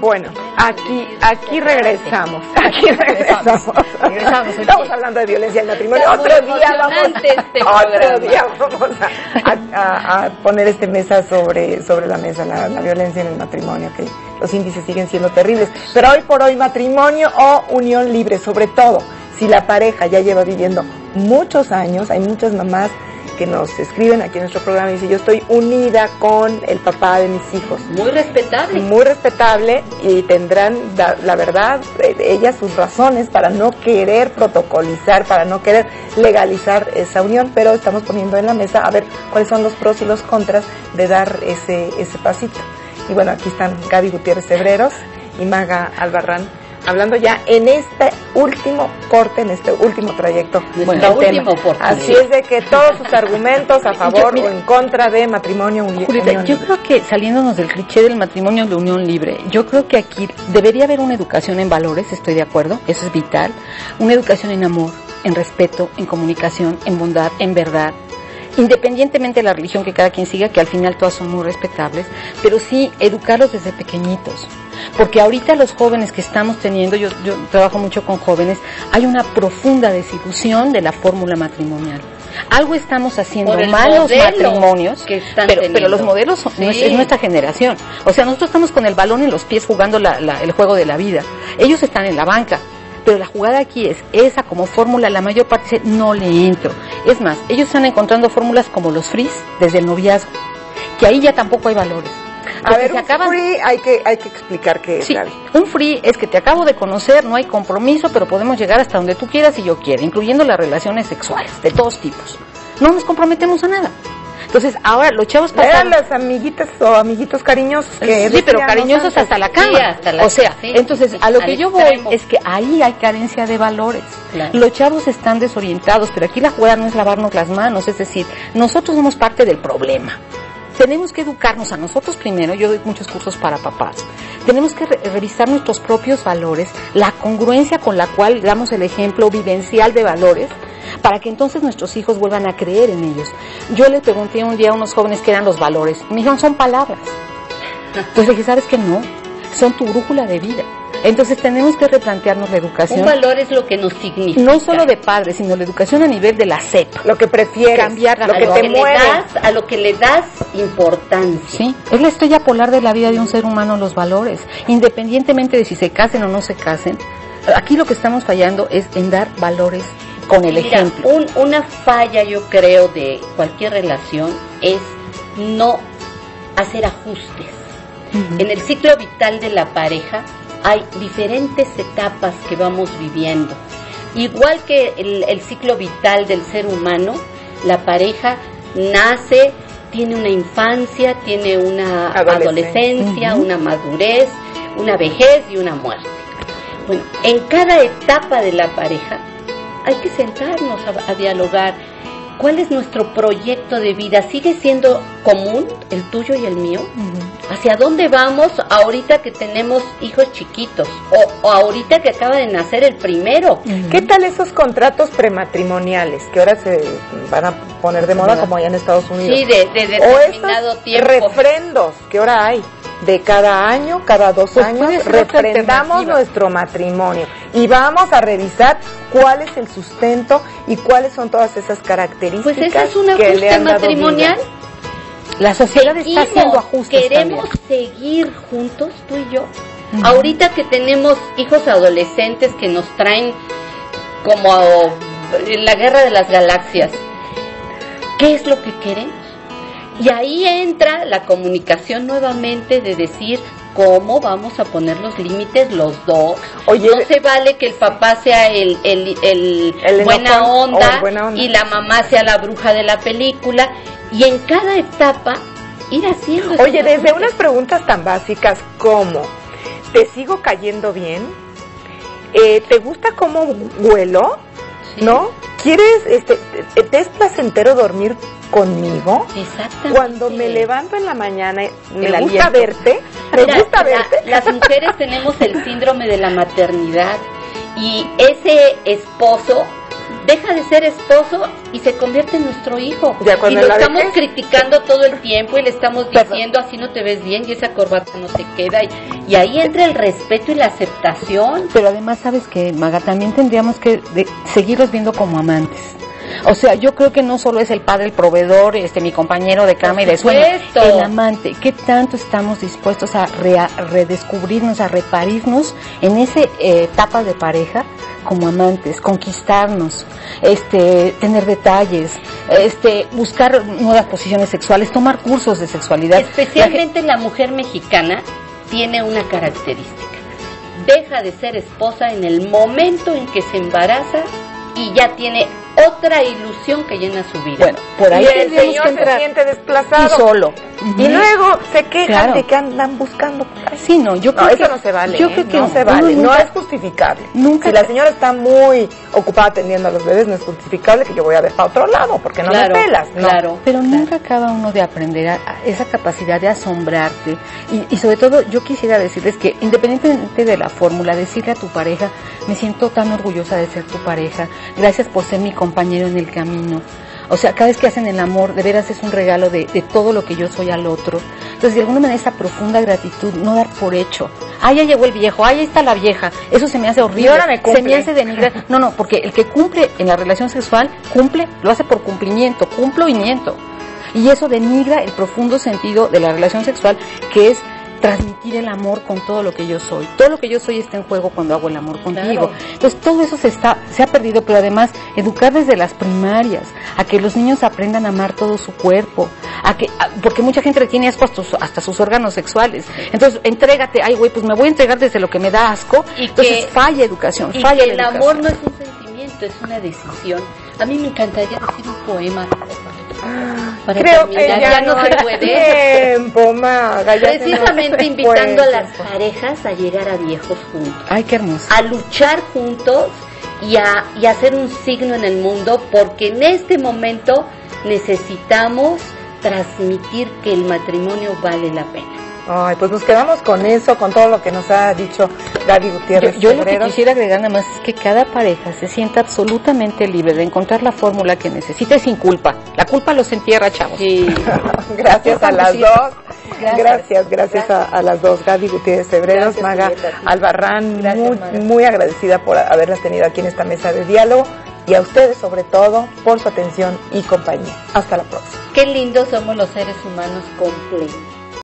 Bueno, aquí, aquí regresamos. Aquí regresamos. Estamos hablando de violencia en el matrimonio. Otro día vamos, este otro día vamos a, a, poner este mesa sobre, sobre la mesa, la, la, violencia en el matrimonio, que los índices siguen siendo terribles. Pero hoy por hoy, matrimonio o unión libre, sobre todo si la pareja ya lleva viviendo muchos años, hay muchas mamás que nos escriben aquí en nuestro programa y dice yo estoy unida con el papá de mis hijos. Muy respetable. Muy respetable y tendrán la, verdad eh, ellas sus razones para no querer protocolizar, para no querer legalizar esa unión, pero estamos poniendo en la mesa a ver cuáles son los pros y los contras de dar ese, ese pasito. Y bueno, aquí están Gaby Gutiérrez Cebreros y Maga Albarrán hablando ya en este último corte, en este último trayecto. Bueno, último Así es de que todos sus argumentos a favor o en contra de matrimonio unión Yo creo que saliéndonos del cliché del matrimonio de unión libre, yo creo que aquí debería haber una educación en valores, estoy de acuerdo, eso es vital, una educación en amor, en respeto, en comunicación, en bondad, en verdad, independientemente de la religión que cada quien siga, que al final todas son muy respetables, pero sí educarlos desde pequeñitos. Porque ahorita los jóvenes que estamos teniendo, yo, yo trabajo mucho con jóvenes, hay una profunda desilusión de la fórmula matrimonial. Algo estamos haciendo mal los matrimonios, pero, pero, los modelos son, es nuestra generación. O sea, nosotros estamos con el balón en los pies jugando la, el juego de la vida. Ellos están en la banca pero la jugada aquí es esa como fórmula, la mayor parte dice no le entro. Es más, ellos están encontrando fórmulas como los frees desde el noviazgo, que ahí ya tampoco hay valores. A ver, un free hay que, hay que explicar qué es, sí, Un free es que te acabo de conocer, no hay compromiso, pero podemos llegar hasta donde tú quieras y yo quiera, incluyendo las relaciones sexuales, de todos tipos. No nos comprometemos a nada. Entonces, ahora los chavos pasaron... Eran las amiguitas o amiguitos cariñosos que... Sí, pero cariñosos hasta la cama. o sea, entonces, a lo que yo voy es que ahí hay carencia de valores. Los chavos están desorientados, pero aquí la jugada no es lavarnos las manos, es decir, nosotros somos parte del problema tenemos que educarnos a nosotros primero, yo doy muchos cursos para papás, tenemos que revisar nuestros propios valores, la congruencia con la cual damos el ejemplo vivencial de valores, para que entonces nuestros hijos vuelvan a creer en ellos. Yo le pregunté un día a unos jóvenes qué eran los valores. Me dijeron, son palabras. Pues dije, ¿sabes que no? Son tu brújula de vida. Entonces tenemos que replantearnos la educación. Un valor es lo que nos significa. No solo de padres, sino la educación a nivel de la SEP. Lo que prefieres. Cambiar lo que, te le das, a lo que le das importancia. Sí, es la estrella polar de la vida de un ser humano los valores. Independientemente de si se casen o no se casen, aquí lo que estamos fallando es en dar valores con el ejemplo. una falla, yo creo, de cualquier relación es no hacer ajustes. En el ciclo vital de la pareja hay diferentes etapas que vamos viviendo. Igual que el, ciclo vital del ser humano, la pareja nace, tiene una infancia, tiene una adolescencia, una madurez, una vejez y una muerte. Bueno, en cada etapa de la pareja hay que sentarnos a, dialogar. ¿Cuál es nuestro proyecto de vida? ¿Sigue siendo común el tuyo y el mío? ¿Hacia dónde vamos ahorita que tenemos hijos chiquitos? O, ahorita que acaba de nacer el primero. ¿Qué tal esos contratos prematrimoniales que ahora se van a poner de moda como allá en Estados Unidos? Sí, de, de determinado o tiempo. refrendos que ahora hay de cada año, cada dos pues años, refrendamos nuestro matrimonio y vamos a revisar cuál es el sustento y cuáles son todas esas características. Pues esa es una que matrimonial. La sociedad está haciendo ajustes. Queremos seguir juntos, tú y yo. Ahorita que tenemos hijos adolescentes que nos traen como en la guerra de las galaxias, ¿qué es lo que queremos? Y ahí entra la comunicación nuevamente de decir cómo vamos a poner los límites los dos. Oye, no se vale que el papá sea el, el, buena, onda, y la mamá sea la bruja de la película. Y en cada etapa ir haciendo... Oye, desde unas preguntas tan básicas como, ¿te sigo cayendo bien? Eh, ¿Te gusta cómo huelo? ¿No? ¿Quieres, este, te es placentero dormir conmigo. Exactamente. Cuando me levanto en la mañana, me gusta verte, me gusta verte. las mujeres tenemos el síndrome de la maternidad y ese esposo deja de ser esposo y se convierte en nuestro hijo. Y lo estamos vejez- criticando todo el tiempo y le estamos diciendo así no te ves bien y esa corbata no te queda. Y, y ahí entra el respeto y la aceptación. Pero además, ¿sabes que Maga? También tendríamos que de- seguirlos viendo como amantes. O sea, yo creo que no solo es el padre, el proveedor, este, mi compañero de cama y de sueño, el amante. ¿Qué tanto estamos dispuestos a rea- redescubrirnos, a reparirnos en esa etapa de pareja como amantes, conquistarnos, este, tener detalles, este, buscar nuevas posiciones sexuales, tomar cursos de sexualidad? Especialmente la mujer mexicana tiene una característica. Deja de ser esposa en el momento en que se embaraza y ya tiene otra ilusión que llena su vida. Bueno, por ahí y el señor que se siente y desplazado. solo. Y luego se quejan Claro. de que andan buscando. Sí, no, yo No, creo eso que no se vale. Yo ¿eh? creo que no se vale. No es justificable. Nunca si la señora está muy ocupada atendiendo a los bebés, no es justificable que yo voy a ver para otro lado, porque no claro, me pelas. No. claro. Pero nunca acaba uno de aprender a, a esa capacidad de asombrarte. Y, y sobre todo, yo quisiera decirles que independientemente de la fórmula, decirle a tu pareja, me siento tan orgullosa de ser tu pareja, gracias por ser mi compañero en el camino. O sea, cada vez que hacen el amor, de veras es un regalo de, de todo lo que yo soy al otro. Entonces, de alguna manera, esa profunda gratitud, no dar por hecho. Ah, ya llegó el viejo, ah, ya está la vieja. Eso se me hace horrible. Y ahora me se cumple. me hace denigrar. No, no, porque el que cumple en la relación sexual, cumple, lo hace por cumplimiento, cumplo y miento. Y eso denigra el profundo sentido de la relación sexual, que es transmitir el amor con todo lo que yo soy. Todo lo que yo soy está en juego cuando hago el amor contigo. Claro. Entonces todo eso se está se ha perdido, pero además educar desde las primarias a que los niños aprendan a amar todo su cuerpo, a que a- porque mucha gente le tiene asco hasta, sus- hasta sus órganos sexuales. Entonces, entrégate, ay güey, pues me voy a entregar desde lo que me da asco. Y Entonces que- falla educación, Y falla que el educación. amor no es un sentimiento, es una decisión. A mí me encantaría decir un poema. Para Creo que ya, ya no se hay puede. tiempo, Maga, ya Precisamente no se invitando puede. a las parejas a llegar a viejos juntos, Ay, qué hermoso. a luchar juntos y a, y a hacer un signo en el mundo, porque en este momento necesitamos transmitir que el matrimonio vale la pena. Ay, pues nos quedamos con eso, con todo lo que nos ha dicho Gaby Yo, Gutiérrez. yo lo que quisiera agregar nada más es que cada pareja se sienta absolutamente libre de encontrar la fórmula que necesite sin culpa. La culpa los entierra, chavos. Sí. Gracias a las dos. Gracias. Gracias, gracias a, a las dos, Gaby Gutiérrez Cebreros, Gracias, Maga. Albarrán, Gracias, muy, Maga. muy agradecida por haberlas tenido aquí en esta mesa de diálogo y a ustedes sobre todo por su atención y compañía. Hasta la próxima. Qué lindos somos los seres humanos completos.